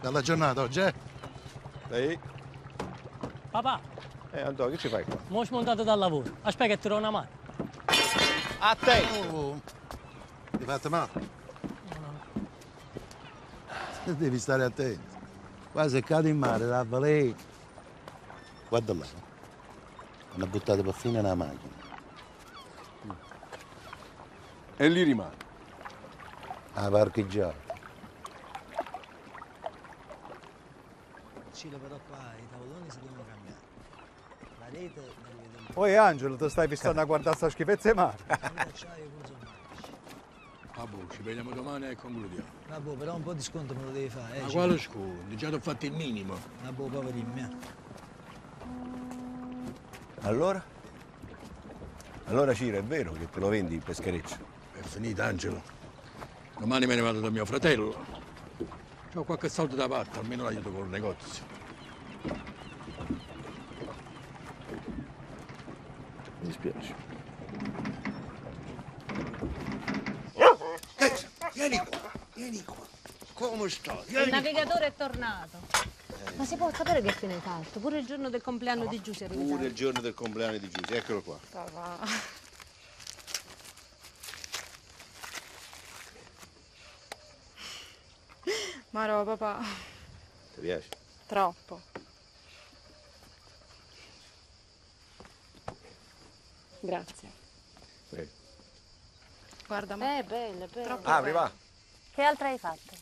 Bella giornata oggi, eh? Ehi, Papà, eh Antonio, che ci fai qua? mo smontato dal lavoro. Aspetta che ti do una mano. A te! Oh, ti fate male? Devi stare attento. Qua se cade in mare, la lei. Guarda là. Hanno buttato per fine nella macchina. E lì rimane. Ha parcheggiato. Cile però qua i tavoloni si devono cambiare. La rete deve vedere Poi Angelo, ti stai fissando a guardare sta schifezza di mare? Vabbè, ci vediamo domani e concludiamo. Vabbè, però un po' di sconto me lo devi fare, eh. Ma quale sconto? Già ti ho fatto il minimo. Vabbè, poverino, eh. Allora? Allora Ciro, è vero che te lo vendi il peschereccio? È finita, Angelo. Domani me ne vado da mio fratello. Ho qualche soldo da parte, almeno l'aiuto col negozio. Mi dispiace. Vieni qua, vieni qua. Come stai? Il Vieni. navigatore è tornato. Ma si può sapere che fine hai fatto? Pure il giorno del compleanno di Giusy è Pure il giorno del compleanno di Giusy, eccolo qua. Papà. Maro, papà, Ti piace? troppo. Grazie. Prego. Guarda, ma Eh, belle, belle. Troppo Apri, va. Che altre hai fatte?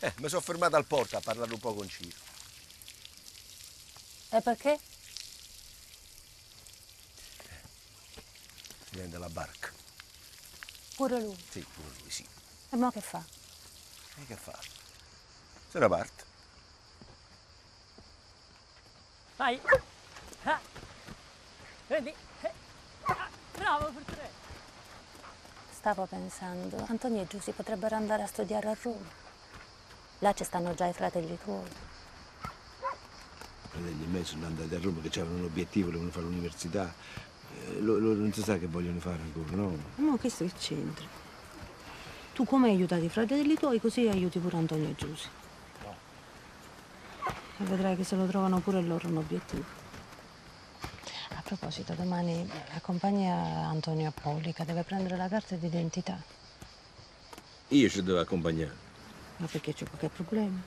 Eh, mi sono fermato al porto a parlare un po' con Ciro. E perché? Si vende la barca. Pure lui. Sì, pure lui, sì. E mo che fa? E che fa? Se ne parte. Vai. Ah. Vedi? Eh. Ah, Bravo, Fortunato. Stavo pensando, Antonio e Giusy potrebbero andare a studiare a Roma. Là ci stanno già i fratelli tuoi. fratelli e me sono andati a Roma che avevano un obiettivo, volevano fare l'università. Eh, lo- loro non si sa che vogliono fare ancora, no? Ma questo che c'entra? Tu come hai aiutato i fratelli tuoi, così aiuti pure Antonio e Giusy. E vedrai che se lo trovano pure loro un obiettivo. A proposito, domani accompagna Antonio a Polica, deve prendere la carta d'identità. Io ci devo accompagnare. Ma perché c'è qualche problema?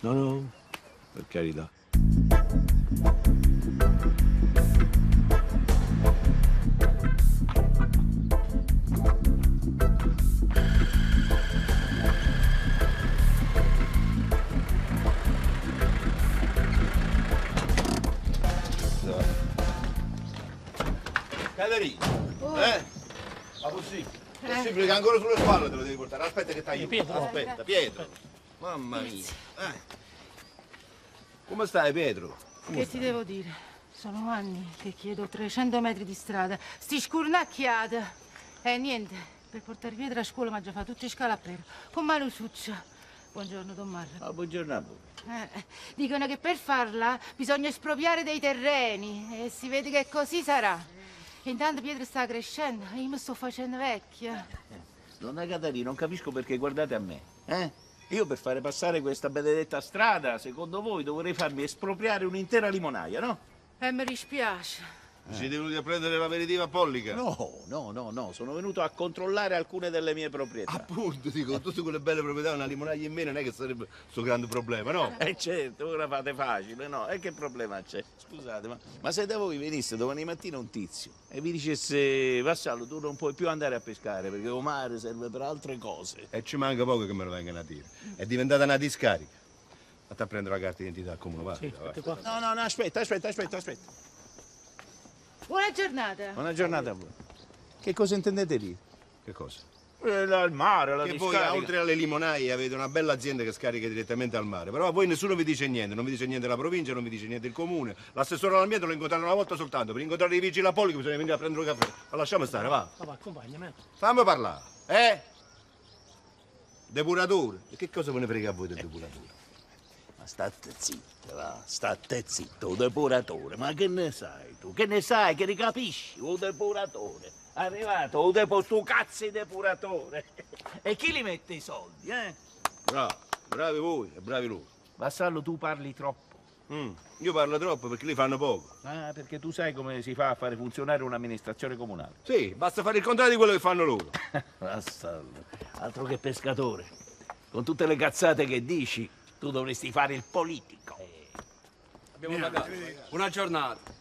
No, no, per carità. Caterina, eh? Ma possibile? Possibile che ancora sulle spalle te lo devi portare. Aspetta che taglio. Pietro. Aspetta, Pietro. Mamma mia. Eh. Come stai, Pietro? che ti devo dire? Sono anni che chiedo 300 metri di strada, sti scurnacchiata. E niente, per portare Pietro a scuola mi ha già fatto tutti i scalapperi, con mano succia. Buongiorno, Don Marco. Ah, buongiorno a voi. Eh, dicono che per farla bisogna espropriare dei terreni e si vede che così sarà. Intanto Pietro sta crescendo e io mi sto facendo vecchia. Donna Caterina, non capisco perché guardate a me, eh? Io per fare passare questa benedetta strada, secondo voi dovrei farmi espropriare un'intera limonaia, no? E mi dispiace. Siete venuti a prendere l'aperitiva a Pollica? No, no, no, no, sono venuto a controllare alcune delle mie proprietà. Appunto, dico, con tutte quelle belle proprietà, una limonaia in meno non è che sarebbe questo grande problema, no? Eh certo, ora fate facile, no? E che problema c'è? Scusate, ma, ma se da voi venisse domani mattina un tizio e vi dicesse Vassallo, tu non puoi più andare a pescare perché il mare serve per altre cose. E ci manca poco che me lo vengano a dire. È diventata una discarica. Fate a prendere la carta d'identità al comune, va. Sì. No, no, no, aspetta, aspetta, aspetta, aspetta. Buona giornata. Buona giornata a voi. Che cosa intendete lì? Che cosa? Eh, la- Il mare, la Che voi, discarica. oltre alle limonaie, avete una bella azienda che scarica direttamente al mare. Però a voi nessuno vi dice niente, non vi dice niente la provincia, non vi dice niente il comune. L'assessore all'ambiente lo incontrano una volta soltanto. Per incontrare i vigili a Polica bisogna venire a prendere un caffè. Ma lasciamo stare, va. Papà, accompagnami. Fammi parlare, eh? Depuratore. E che cosa ve ne frega a voi del depuratore? state zitto, va, state zitto, o depuratore, ma che ne sai tu? Che ne sai, che ne capisci, o depuratore? Arrivato, o depo, sto cazzo depuratore! e chi li mette i soldi, eh? Bravo, bravi voi e bravi loro. Vassallo, tu parli troppo. Mm, io parlo troppo perché li fanno poco. Ah, perché tu sai come si fa a fare funzionare un'amministrazione comunale. Sì, basta fare il contrario di quello che fanno loro. Vassallo, altro che pescatore. Con tutte le cazzate che dici, tu dovresti fare il politico. Eh. Abbiamo pagato. Una giornata.